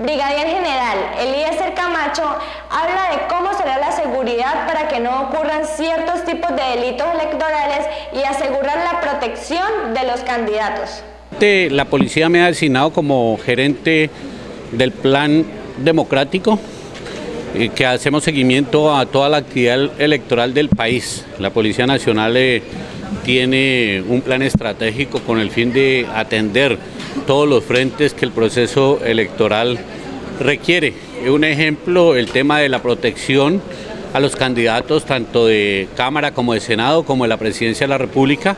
Brigadier General Eliezer Camacho habla de cómo será la seguridad para que no ocurran ciertos tipos de delitos electorales y asegurar la protección de los candidatos. La policía me ha designado como gerente del plan democrático eh, que hacemos seguimiento a toda la actividad electoral del país. La Policía Nacional eh, tiene un plan estratégico con el fin de atender todos los frentes que el proceso electoral requiere. Un ejemplo, el tema de la protección a los candidatos tanto de Cámara como de Senado como de la Presidencia de la República.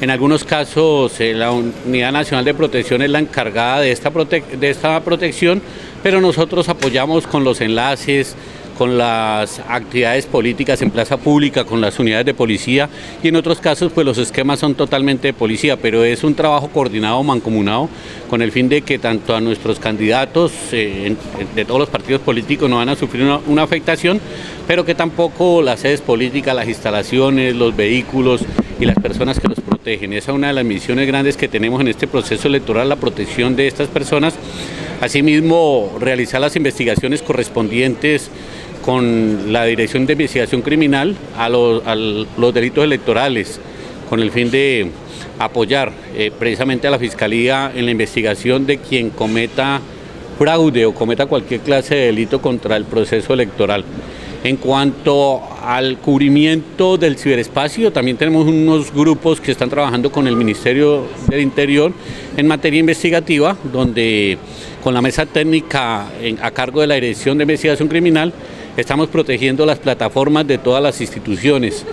En algunos casos eh, la Unidad Nacional de Protección es la encargada de esta, de esta protección, pero nosotros apoyamos con los enlaces, con las actividades políticas en plaza pública, con las unidades de policía y en otros casos pues los esquemas son totalmente de policía, pero es un trabajo coordinado, mancomunado, con el fin de que tanto a nuestros candidatos eh, de todos los partidos políticos no van a sufrir una, afectación, pero que tampoco las sedes políticas, las instalaciones, los vehículos y las personas que los protegen. Esa es una de las misiones grandes que tenemos en este proceso electoral, la protección de estas personas. Asimismo, realizar las investigaciones correspondientes con la Dirección de Investigación Criminal a los, delitos electorales, con el fin de apoyar eh, precisamente a la Fiscalía en la investigación de quien cometa fraude o cometa cualquier clase de delito contra el proceso electoral. En cuanto al cubrimiento del ciberespacio, también tenemos unos grupos que están trabajando con el Ministerio del Interior en materia investigativa, donde con la mesa técnica a cargo de la Dirección de Investigación Criminal Estamos protegiendo las plataformas de todas las instituciones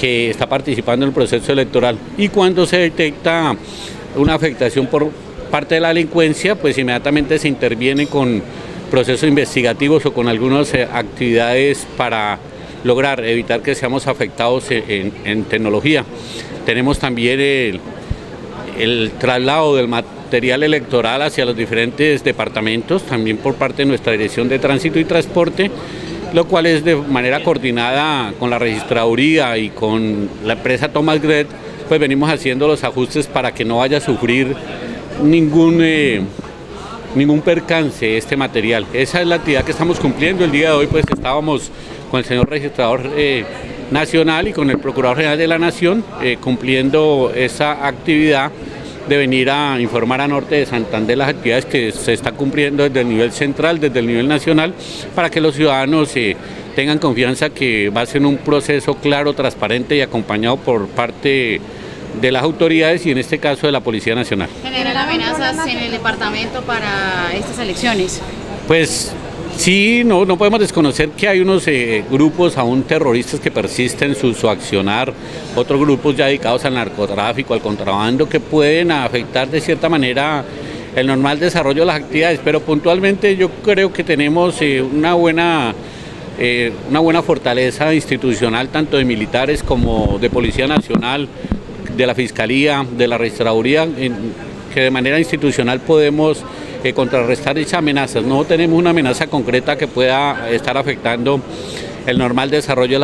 que está participando en el proceso electoral y cuando se detecta una afectación por parte de la delincuencia, pues inmediatamente se interviene con procesos investigativos o con algunas eh, actividades para lograr evitar que seamos afectados en, tecnología. Tenemos también el traslado del material electoral hacia los diferentes departamentos, también por parte de nuestra Dirección de Tránsito y Transporte, lo cual es de manera coordinada con la registraduría y con la empresa Thomas Gret, pues venimos haciendo los ajustes para que no vaya a sufrir ningún, eh, ningún percance este material. Esa es la actividad que estamos cumpliendo. El día de hoy pues estábamos con el señor registrador eh, nacional y con el Procurador General de la Nación eh, cumpliendo esa actividad de venir a informar a Norte de Santander las actividades que se están cumpliendo desde el nivel central, desde el nivel nacional, para que los ciudadanos eh, tengan confianza que va a ser un proceso claro, transparente y acompañado por parte de las autoridades y en este caso de la Policía Nacional. ¿Generan amenazas en el departamento para estas elecciones? Pues Sí, no, no podemos desconocer que hay unos eh, grupos aún terroristas que persisten su, su accionar, otros grupos ya dedicados al narcotráfico, al contrabando, que pueden afectar de cierta manera el normal desarrollo de las actividades, pero puntualmente yo creo que tenemos eh, una buena eh, una buena fortaleza institucional tanto de militares como de Policía Nacional, de la Fiscalía, de la Registraduría, que de manera institucional podemos que contrarrestar dichas amenazas. No tenemos una amenaza concreta que pueda estar afectando el normal desarrollo de la